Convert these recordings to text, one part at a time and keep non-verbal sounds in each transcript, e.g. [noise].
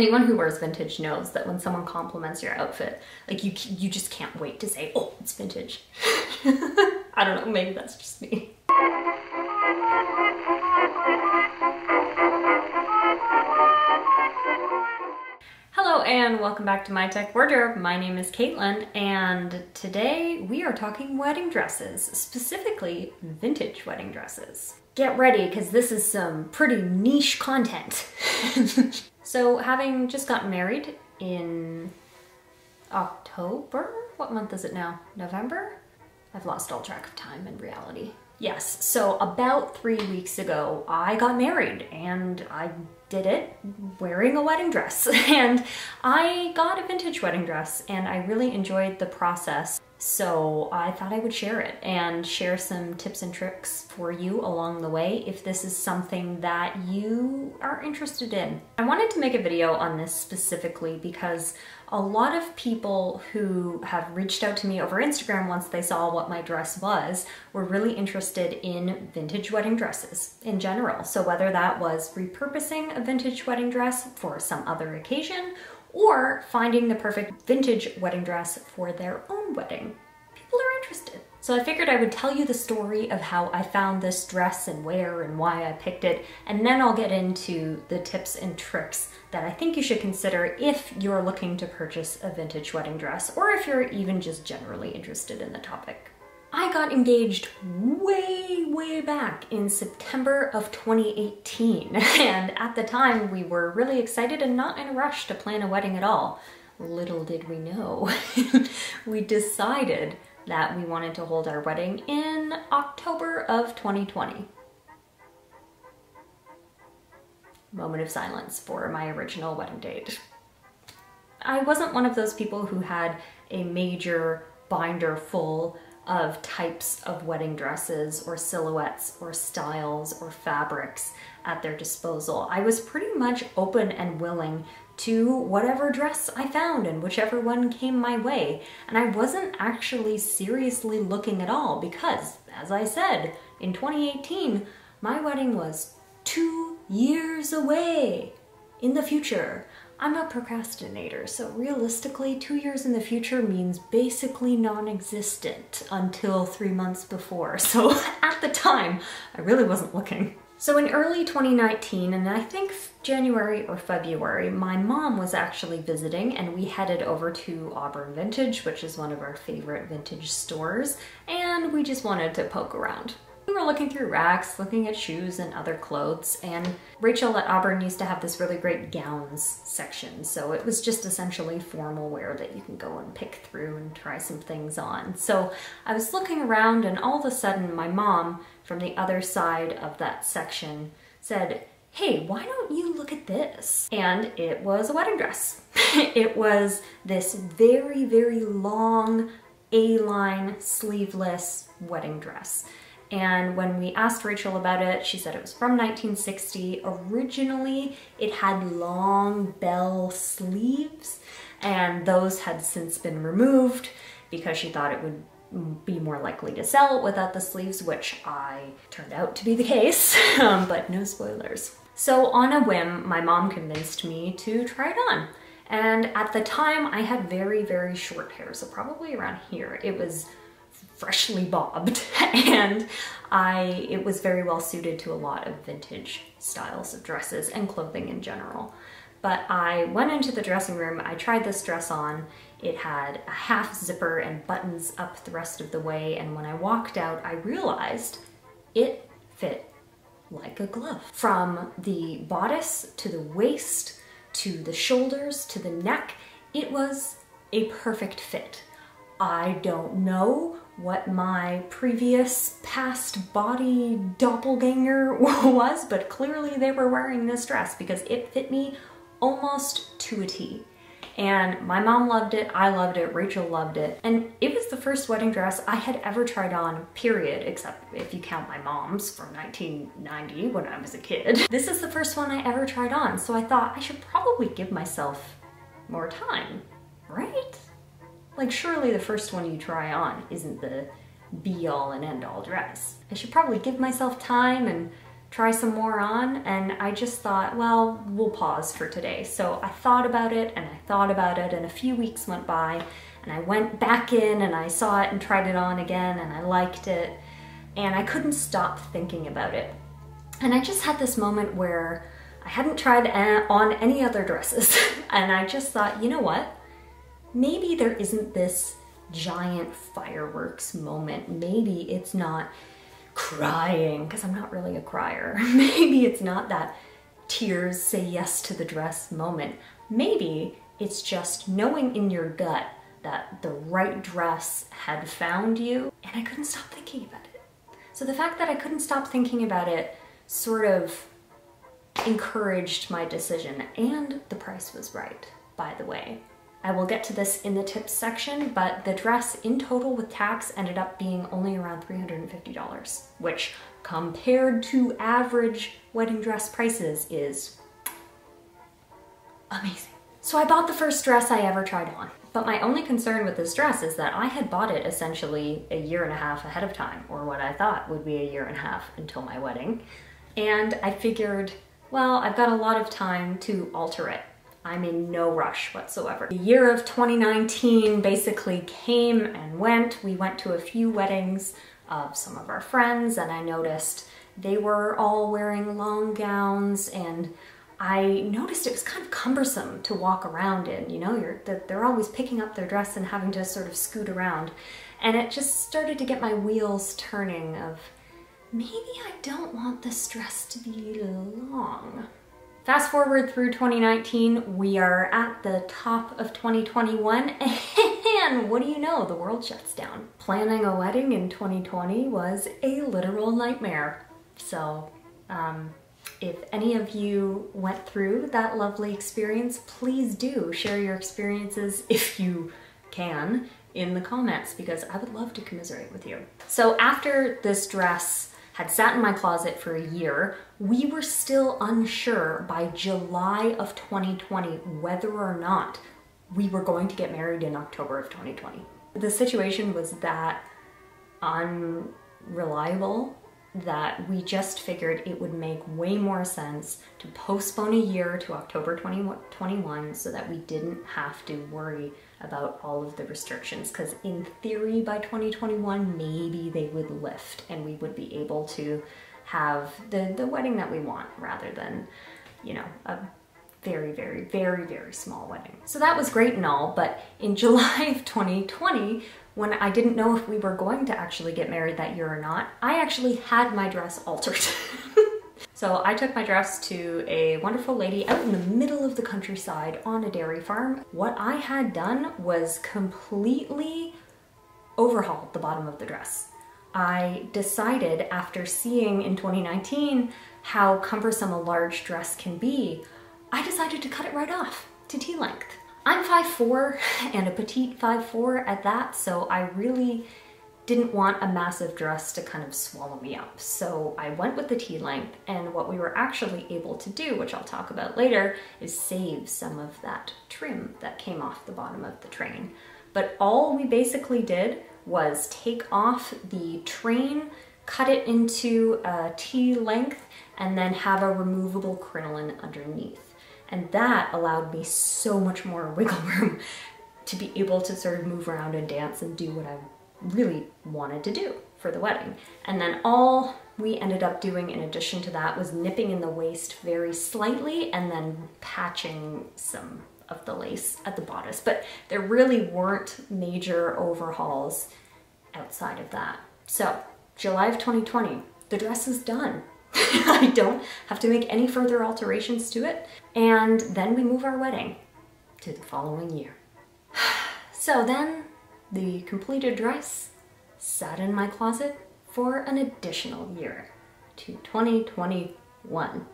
Anyone who wears vintage knows that when someone compliments your outfit, like you, you just can't wait to say, oh, it's vintage. [laughs] I don't know, maybe that's just me. Hello and welcome back to My Tech Wardrobe. My name is Caitlin and today we are talking wedding dresses, specifically vintage wedding dresses. Get ready because this is some pretty niche content. [laughs] So having just gotten married in October, what month is it now? November? I've lost all track of time in reality. Yes, so about three weeks ago, I got married and I did it wearing a wedding dress. [laughs] And I got a vintage wedding dress and I really enjoyed the process. So I thought I would share it and share some tips and tricks for you along the way if this is something that you are interested in. I wanted to make a video on this specifically because a lot of people who have reached out to me over Instagram once they saw what my dress was were really interested in vintage wedding dresses in general. So whether that was repurposing a vintage wedding dress for some other occasion or finding the perfect vintage wedding dress for their own wedding. People are interested. So I figured I would tell you the story of how I found this dress and where and why I picked it, and then I'll get into the tips and tricks that I think you should consider if you're looking to purchase a vintage wedding dress, or if you're even just generally interested in the topic. I got engaged way, way back in September of 2018. [laughs] And at the time, we were really excited and not in a rush to plan a wedding at all. Little did we know. [laughs] we decided that we wanted to hold our wedding in October of 2020. Moment of silence for my original wedding date. I wasn't one of those people who had a major binder full of types of wedding dresses or silhouettes or styles or fabrics at their disposal. I was pretty much open and willing to whatever dress I found and whichever one came my way. And I wasn't actually seriously looking at all because, as I said, in 2018, my wedding was two years away in the future. I'm a procrastinator, so realistically, two years in the future means basically non-existent until three months before. [laughs] So at the time, I really wasn't looking. So in early 2019, and I think January or February, my mom was actually visiting and we headed over to Auburn Vintage, which is one of our favorite vintage stores, and we just wanted to poke around. We were looking through racks, looking at shoes and other clothes, and Rachel at Auburn used to have this really great gowns section, so it was just essentially formal wear that you can go and pick through and try some things on. So I was looking around and all of a sudden my mom from the other side of that section said, hey, why don't you look at this? And it was a wedding dress. [laughs] it was this very, very long A-line sleeveless wedding dress. And when we asked Rachel about it, she said it was from 1960. Originally, it had long bell sleeves, and those had since been removed because she thought it would be more likely to sell without the sleeves, which I turned out to be the case, [laughs] um, but no spoilers. So on a whim, my mom convinced me to try it on. And at the time, I had very, very short hair, so probably around here. It was freshly bobbed [laughs] and I it was very well suited to a lot of vintage styles of dresses and clothing in general. But I went into the dressing room, I tried this dress on, it had a half zipper and buttons up the rest of the way and when I walked out I realized it fit like a glove. From the bodice to the waist to the shoulders to the neck, it was a perfect fit. I don't know what my previous past body doppelganger [laughs] was, but clearly they were wearing this dress because it fit me almost to a T. And my mom loved it, I loved it, Rachel loved it. And it was the first wedding dress I had ever tried on, period, except if you count my mom's from 1990 when I was a kid. [laughs] This is the first one I ever tried on, so I thought I should probably give myself more time, right? Like surely the first one you try on isn't the be all and end all dress. I should probably give myself time and try some more on and I just thought, well, we'll pause for today. So I thought about it and I thought about it and a few weeks went by and I went back in and I saw it and tried it on again and I liked it and I couldn't stop thinking about it. And I just had this moment where I hadn't tried on any other dresses [laughs] and I just thought, you know what? Maybe there isn't this giant fireworks moment. Maybe it's not crying, because I'm not really a crier. [laughs] Maybe it's not that tears say yes to the dress moment. Maybe it's just knowing in your gut that the right dress had found you, and I couldn't stop thinking about it. So the fact that I couldn't stop thinking about it sort of encouraged my decision, and the price was right, by the way. I will get to this in the tips section, but the dress in total with tax ended up being only around $350, which compared to average wedding dress prices is amazing. So I bought the first dress I ever tried on. But my only concern with this dress is that I had bought it essentially a year and a half ahead of time, or what I thought would be a year and a half until my wedding. And I figured, well, I've got a lot of time to alter it. I'm in no rush whatsoever. The year of 2019 basically came and went. We went to a few weddings of some of our friends and I noticed they were all wearing long gowns and I noticed it was kind of cumbersome to walk around in. You know, you're, they're always picking up their dress and having to sort of scoot around. And it just started to get my wheels turning of maybe I don't want this dress to be long. Fast forward through 2019, we are at the top of 2021, [laughs] and what do you know, the world shuts down. Planning a wedding in 2020 was a literal nightmare. So, um, if any of you went through that lovely experience, please do share your experiences [laughs] if you can in the comments because I would love to commiserate with you. So after this dress had sat in my closet for a year, we were still unsure by July of 2020 whether or not we were going to get married in October of 2020. The situation was that unreliable that we just figured it would make way more sense to postpone a year to October 2021 so that we didn't have to worry about all of the restrictions because in theory by 2021 maybe they would lift and we would be able to have the, the wedding that we want rather than, you know, a very, very, very, very small wedding. So that was great and all, but in [laughs] July of 2020, when I didn't know if we were going to actually get married that year or not, I actually had my dress altered. [laughs] So I took my dress to a wonderful lady out in the middle of the countryside on a dairy farm. What I had done was completely overhauled the bottom of the dress. I decided after seeing in 2019 how cumbersome a large dress can be, I decided to cut it right off to tea-length. I'm 5'4", [laughs] and a petite 5'4", at that, so I really didn't want a massive dress to kind of swallow me up. So I went with the tea-length and what we were actually able to do, which I'll talk about later, is save some of that trim that came off the bottom of the train. But all we basically did was take off the train, cut it into a tea-length, and then have a removable crinoline underneath. And that allowed me so much more [laughs] wiggle room to be able to sort of move around and dance and do what I really wanted to do for the wedding. And then all we ended up doing in addition to that was nipping in the waist very slightly and then patching some of the lace at the bodice. But there really weren't major overhauls outside of that. So July of 2020, the dress is done. [laughs] I don't have to make any further alterations to it. And then we move our wedding to the following year. [sighs] So then the completed dress sat in my closet for an additional year to 2021.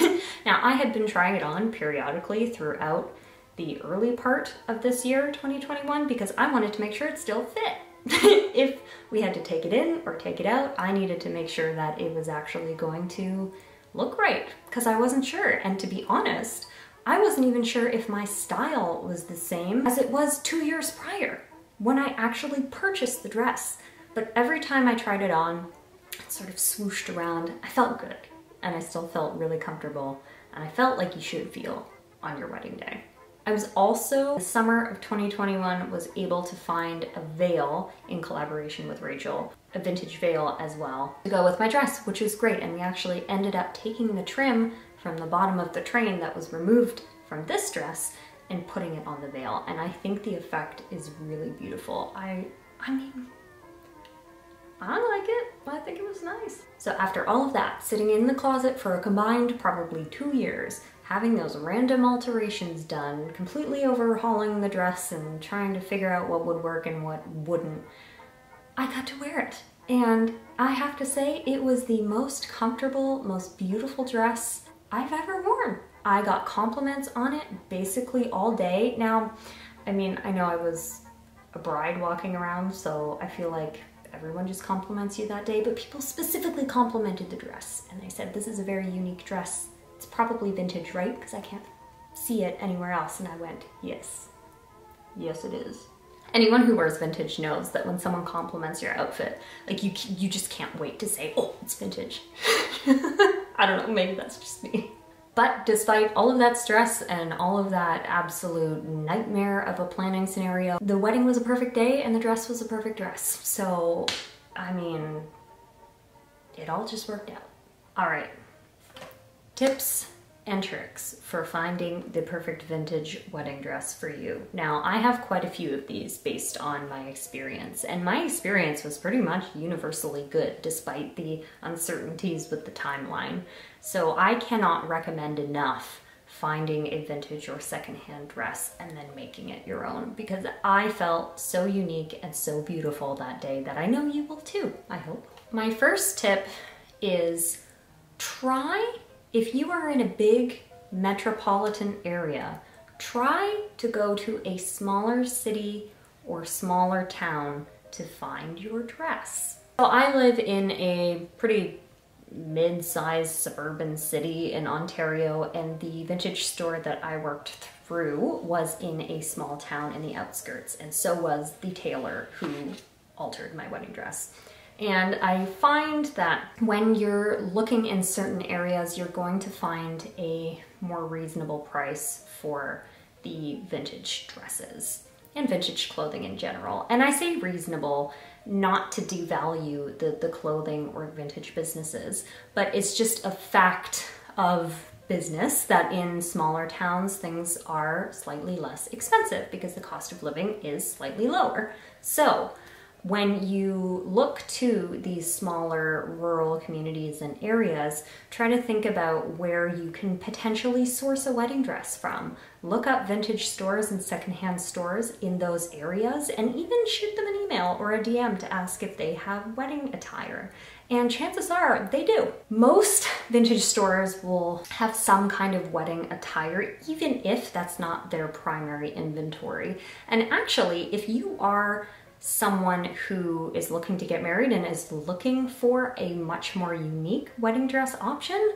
[laughs] now, I had been trying it on periodically throughout the early part of this year, 2021, because I wanted to make sure it still fit. [laughs] if we had to take it in or take it out, I needed to make sure that it was actually going to look right, because I wasn't sure. And to be honest, I wasn't even sure if my style was the same as it was two years prior when I actually purchased the dress. But every time I tried it on, it sort of swooshed around. I felt good. and I still felt really comfortable and I felt like you should feel on your wedding day. I was also, the summer of 2021, was able to find a veil in collaboration with Rachel, a vintage veil as well, to go with my dress, which was great. And we actually ended up taking the trim from the bottom of the train that was removed from this dress and putting it on the veil. And I think the effect is really beautiful. I, I mean, I like it. I think it was nice. So after all of that, sitting in the closet for a combined probably two years, having those random alterations done, completely overhauling the dress and trying to figure out what would work and what wouldn't, I got to wear it. And I have to say, it was the most comfortable, most beautiful dress I've ever worn. I got compliments on it basically all day. Now, I mean, I know I was a bride walking around, so I feel like everyone just compliments you that day, but people specifically complimented the dress. And they said, this is a very unique dress. It's probably vintage, right? Because I can't see it anywhere else. And I went, yes, yes it is. Anyone who wears vintage knows that when someone compliments your outfit, like you, you just can't wait to say, oh, it's vintage. [laughs] I don't know, maybe that's just me. But despite all of that stress and all of that absolute nightmare of a planning scenario, the wedding was a perfect day and the dress was a perfect dress. So, I mean, it all just worked out. All right, tips and tricks for finding the perfect vintage wedding dress for you. Now, I have quite a few of these based on my experience, and my experience was pretty much universally good despite the uncertainties with the timeline. So I cannot recommend enough finding a vintage or secondhand dress and then making it your own because I felt so unique and so beautiful that day that I know you will too, I hope. My first tip is try if you are in a big metropolitan area, try to go to a smaller city or smaller town to find your dress. So I live in a pretty mid-sized suburban city in Ontario and the vintage store that I worked through was in a small town in the outskirts and so was the tailor who altered my wedding dress. And I find that when you're looking in certain areas, you're going to find a more reasonable price for the vintage dresses and vintage clothing in general. And I say reasonable not to devalue the, the clothing or vintage businesses, but it's just a fact of business that in smaller towns things are slightly less expensive because the cost of living is slightly lower. So when you look to these smaller rural communities and areas, try to think about where you can potentially source a wedding dress from. Look up vintage stores and secondhand stores in those areas and even shoot them an email or a DM to ask if they have wedding attire. And chances are they do. Most [laughs] vintage stores will have some kind of wedding attire, even if that's not their primary inventory. And actually, if you are someone who is looking to get married and is looking for a much more unique wedding dress option,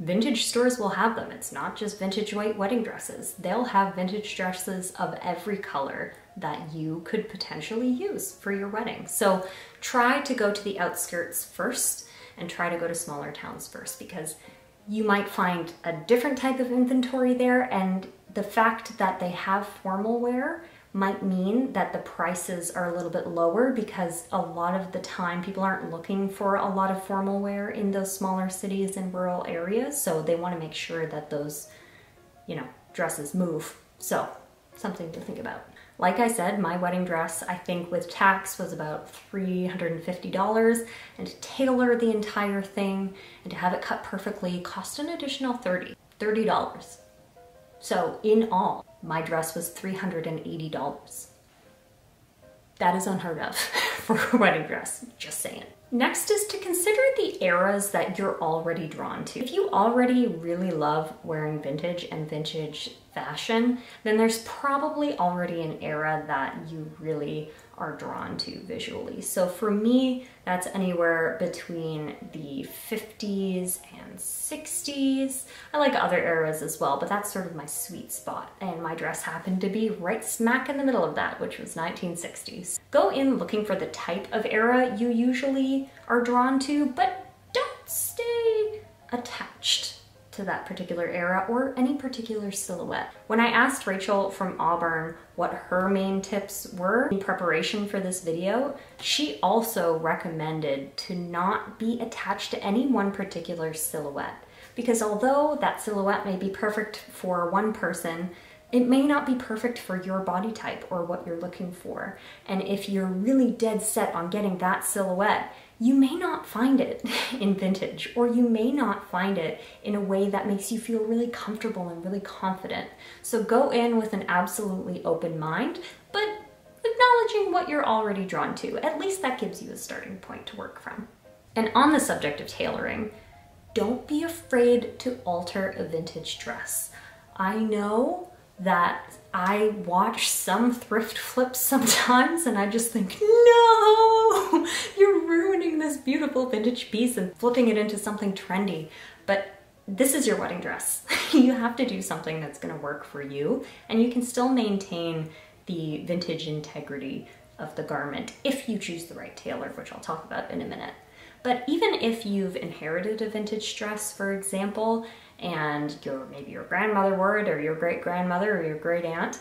vintage stores will have them. It's not just vintage white wedding dresses. They'll have vintage dresses of every color that you could potentially use for your wedding. So try to go to the outskirts first and try to go to smaller towns first because you might find a different type of inventory there and the fact that they have formal wear might mean that the prices are a little bit lower because a lot of the time people aren't looking for a lot of formal wear in those smaller cities and rural areas. So they want to make sure that those, you know, dresses move. So something to think about. Like I said, my wedding dress, I think with tax was about $350 and to tailor the entire thing and to have it cut perfectly cost an additional 30, $30. So in all, my dress was $380. That is unheard of [laughs] for a wedding dress, just saying. Next is to consider the eras that you're already drawn to. If you already really love wearing vintage and vintage fashion, then there's probably already an era that you really are drawn to visually. So for me, that's anywhere between the 50s and 60s. I like other eras as well, but that's sort of my sweet spot. And my dress happened to be right smack in the middle of that, which was 1960s. Go in looking for the type of era you usually are drawn to, but don't stay attached to that particular era or any particular silhouette. When I asked Rachel from Auburn what her main tips were in preparation for this video, she also recommended to not be attached to any one particular silhouette. Because although that silhouette may be perfect for one person, it may not be perfect for your body type or what you're looking for. And if you're really dead set on getting that silhouette, you may not find it [laughs] in vintage or you may not find it in a way that makes you feel really comfortable and really confident. So go in with an absolutely open mind, but acknowledging what you're already drawn to. At least that gives you a starting point to work from. And on the subject of tailoring, don't be afraid to alter a vintage dress. I know that I watch some thrift flips sometimes and I just think, no, [laughs] you're ruining this beautiful vintage piece and flipping it into something trendy. But this is your wedding dress. [laughs] you have to do something that's gonna work for you and you can still maintain the vintage integrity of the garment if you choose the right tailor, which I'll talk about in a minute. But even if you've inherited a vintage dress, for example, and your maybe your grandmother wore it or your great grandmother or your great aunt,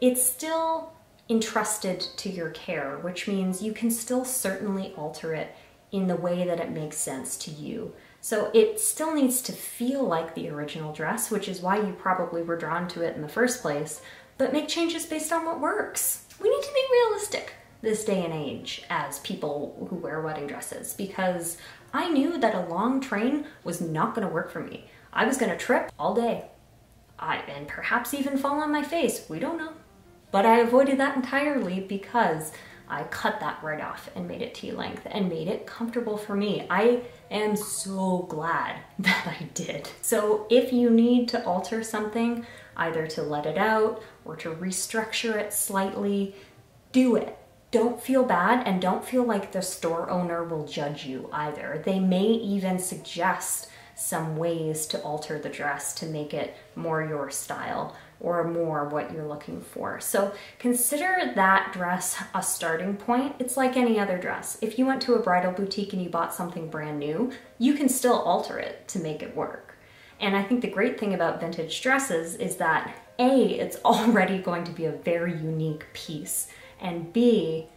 it's still entrusted to your care, which means you can still certainly alter it in the way that it makes sense to you. So it still needs to feel like the original dress, which is why you probably were drawn to it in the first place, but make changes based on what works. We need to be realistic this day and age as people who wear wedding dresses because I knew that a long train was not going to work for me. I was gonna trip all day. I, and perhaps even fall on my face, we don't know. But I avoided that entirely because I cut that right off and made it tea-length and made it comfortable for me. I am so glad [laughs] that I did. So if you need to alter something, either to let it out or to restructure it slightly, do it. Don't feel bad and don't feel like the store owner will judge you either. They may even suggest some ways to alter the dress to make it more your style or more what you're looking for. So consider that dress a starting point. It's like any other dress. If you went to a bridal boutique and you bought something brand new, you can still alter it to make it work. And I think the great thing about vintage dresses is that A, it's [laughs] already going to be a very unique piece, and B,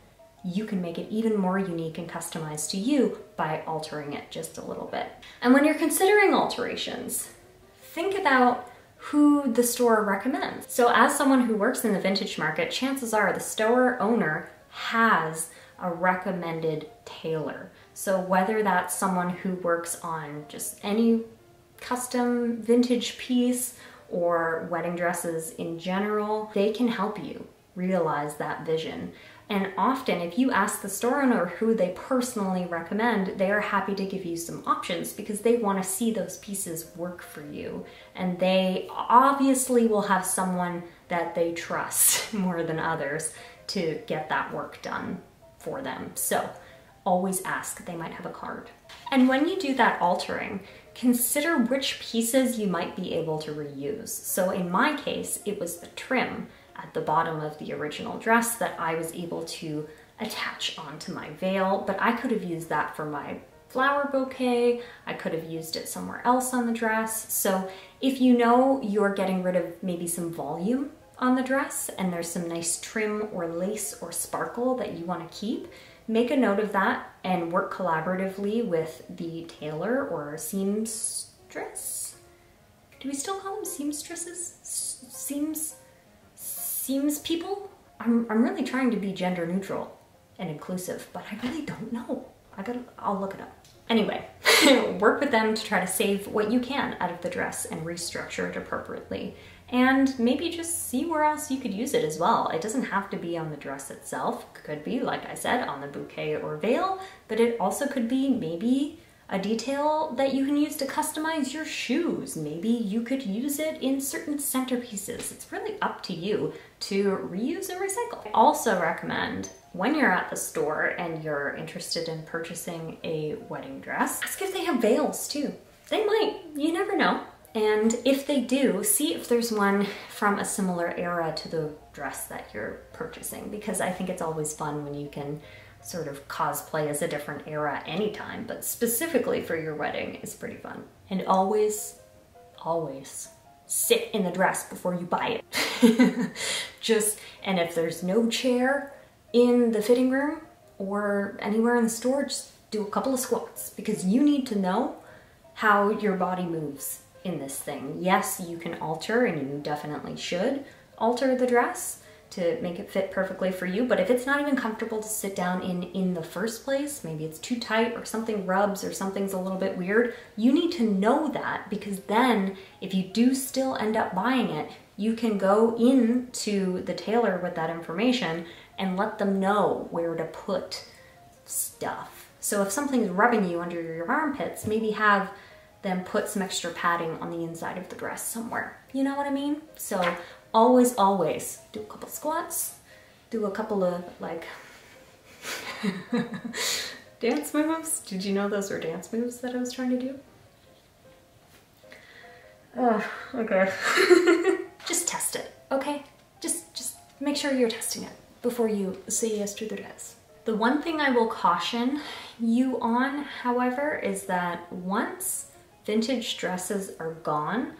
you can make it even more unique and customized to you by altering it just a little bit. And when you're considering alterations, think about who the store recommends. So as someone who works in the vintage market, chances are the store owner has a recommended tailor. So whether that's someone who works on just any custom vintage piece or wedding dresses in general, they can help you realize that vision. And often, if you ask the store owner who they personally recommend, they are happy to give you some options because they want to see those pieces work for you. And they obviously will have someone that they trust [laughs] more than others to get that work done for them. So always ask, they might have a card. And when you do that altering, consider which pieces you might be able to reuse. So in my case, it was the trim at the bottom of the original dress that I was able to attach onto my veil, but I could have used that for my flower bouquet. I could have used it somewhere else on the dress. So if you know you're getting rid of maybe some volume on the dress and there's some nice trim or lace or sparkle that you want to keep, make a note of that and work collaboratively with the tailor or seamstress. Do we still call them seamstresses? Seams seems people. I'm, I'm really trying to be gender neutral and inclusive, but I really don't know. I gotta, I'll look it up. Anyway, [laughs] work with them to try to save what you can out of the dress and restructure it appropriately. And maybe just see where else you could use it as well. It doesn't have to be on the dress itself. Could be, like I said, on the bouquet or veil, but it also could be maybe a detail that you can use to customize your shoes. Maybe you could use it in certain centerpieces. It's really up to you to reuse and recycle. I also recommend when you're at the store and you're interested in purchasing a wedding dress, ask if they have veils too. They might, you never know. And if they do, see if there's one from a similar era to the dress that you're purchasing because I think it's always fun when you can sort of cosplay as a different era anytime, but specifically for your wedding is pretty fun. And always, always sit in the dress before you buy it. [laughs] Just, and if there's no chair in the fitting room or anywhere in the store, just do a couple of squats because you need to know how your body moves in this thing. Yes, you can alter and you definitely should alter the dress to make it fit perfectly for you, but if it's not even comfortable to sit down in in the first place, maybe it's too tight or something rubs or something's a little bit weird, you need to know that because then if you do still end up buying it, you can go into the tailor with that information and let them know where to put stuff. So if something's rubbing you under your armpits, maybe have them put some extra padding on the inside of the dress somewhere. You know what I mean? So always, always do a couple squats, do a couple of like [laughs] dance moves. Did you know those were dance moves that I was trying to do? Oh, okay. [laughs] just test it, okay? Just, just make sure you're testing it before you say yes to the dress. The one thing I will caution you on, however, is that once vintage dresses are gone,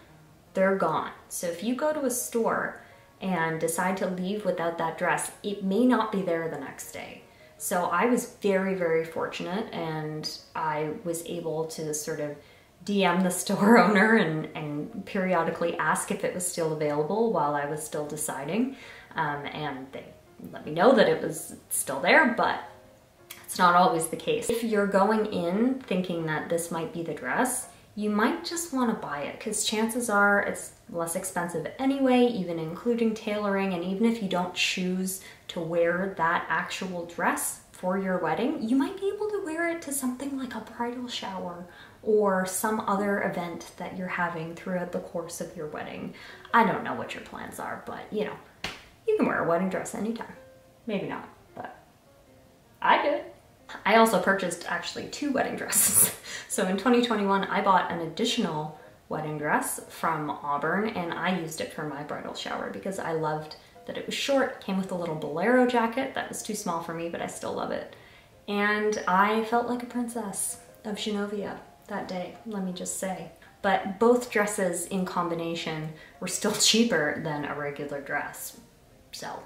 they're gone. So if you go to a store and decide to leave without that dress, it may not be there the next day. So I was very, very fortunate and I was able to sort of DM the [laughs] store owner and, and periodically ask if it was still available while I was still deciding. Um, and they let me know that it was still there, but it's not always the case. If you're going in thinking that this might be the dress, you might just want to buy it because chances are it's less expensive anyway, even including tailoring. And even if you don't choose to wear that actual dress for your wedding, you might be able to wear it to something like a bridal shower or some other event that you're having throughout the course of your wedding. I don't know what your plans are, but you know, you can wear a wedding dress anytime. Maybe not, but I did. I also purchased actually two wedding dresses. [laughs] so in 2021, I bought an additional wedding dress from Auburn and I used it for my bridal shower because I loved that it was short, came with a little bolero jacket that was too small for me, but I still love it. And I felt like a princess of Genovia that day, let me just say. But both dresses in combination were still [laughs] cheaper than a regular dress. So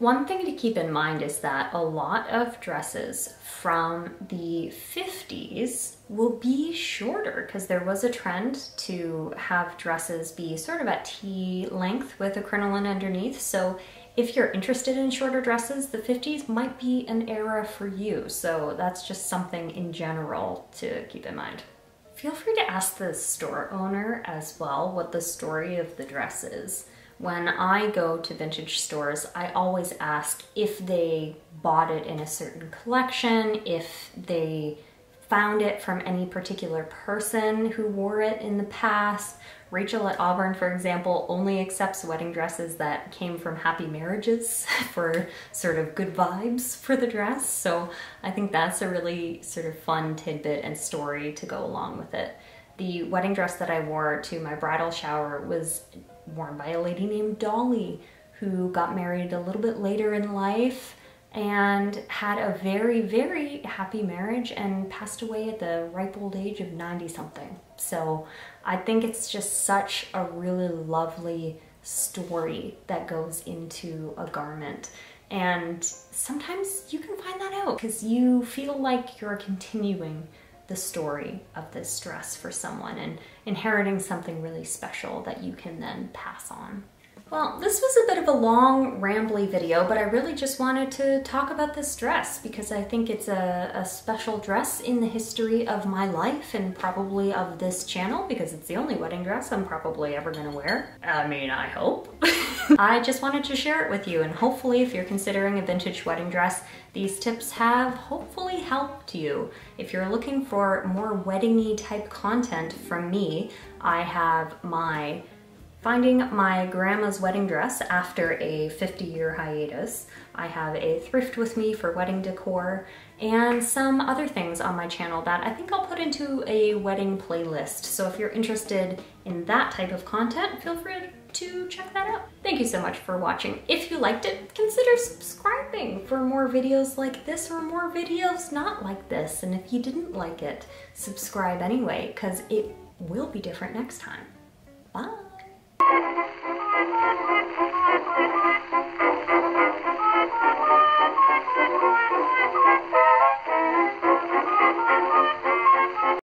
one thing to keep in mind is that a lot of dresses from the 50s will be shorter because there was a trend to have dresses be sort of at tea length with a crinoline underneath. So if you're interested in shorter dresses, the 50s might be an era for you. So that's just something in general to keep in mind. Feel free to ask the store owner as well what the story of the dress is. When I go to vintage stores, I always ask if they bought it in a certain collection, if they found it from any particular person who wore it in the past. Rachel at Auburn, for example, only accepts wedding dresses that came from happy marriages [laughs] for sort of good vibes for the dress. So I think that's a really sort of fun tidbit and story to go along with it. The wedding dress that I wore to my bridal shower was worn by a lady named Dolly who got married a little bit later in life and had a very, very happy marriage and passed away at the ripe old age of 90 something. So I think it's just such a really lovely story that goes into a garment. And sometimes you can find that out because you feel like you're continuing the story of this dress for someone and inheriting something really special that you can then pass on. Well, this was a bit of a long, rambly video, but I really just wanted to talk about this dress because I think it's a, a, special dress in the history of my life and probably of this channel because it's the only wedding dress I'm probably ever gonna wear. I mean, I hope. [laughs] [laughs] I just wanted to share it with you and hopefully if you're considering a vintage wedding dress, these tips have hopefully helped you. If you're looking for more weddingy type content from me, I have my finding my grandma's wedding dress after a 50 year hiatus. I have a thrift with me for wedding decor and some other things on my channel that I think I'll put into a wedding playlist. So if you're interested in that type of content, feel free to check that out. Thank you so much for watching. If you liked it, consider subscribing for more videos like this or more videos not like this. And if you didn't like it, subscribe anyway, because it will be different next time. Bye. Thank